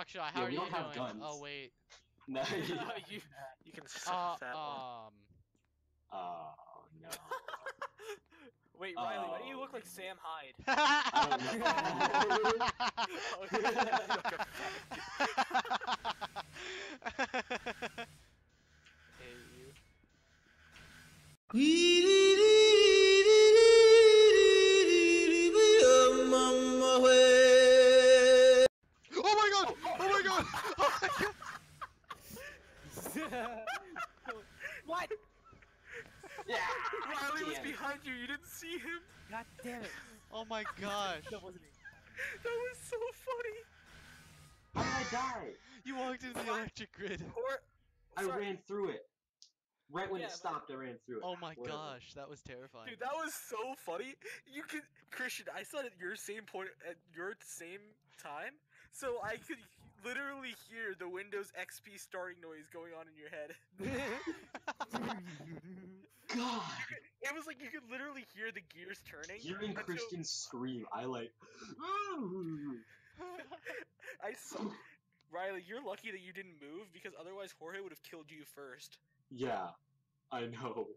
Akshay, how Yeah, are we you don't have doing? guns. Oh wait. No. you you can Uh, suck that one. um. oh no. Wait, Riley, why do you oh. look like Sam Hyde? Hey, you. What? Yeah. Riley was behind you. You didn't see him. God damn it. Oh my gosh! That wasn't me. That was so funny. How did I die? You walked into the electric grid. Or, I sorry, ran through it. Right when Yeah, it but- stopped, I ran through it. Oh my Whatever. gosh, that was terrifying. Dude, that was so funny. You could, Christian. I saw it at your same point at your same time, so I could literally hear the Windows XP starting noise going on in your head. God. It was like you could literally hear the gears turning. Hearing and so Christian scream, I like. I saw. Riley, you're lucky that you didn't move because otherwise Jorge would have killed you first. Yeah, I know.